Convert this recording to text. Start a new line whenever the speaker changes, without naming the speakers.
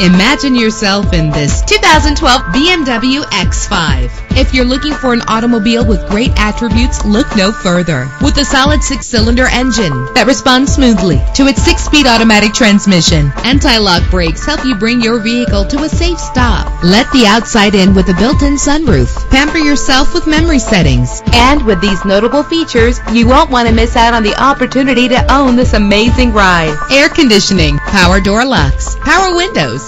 Imagine yourself in this 2012 BMW X5. If you're looking for an automobile with great attributes, look no further. With a solid six-cylinder engine that responds smoothly to its six-speed automatic transmission, anti-lock brakes help you bring your vehicle to a safe stop. Let the outside in with a built-in sunroof. Pamper yourself with memory settings. And with these notable features, you won't want to miss out on the opportunity to own this amazing ride. Air conditioning, power door locks, power windows,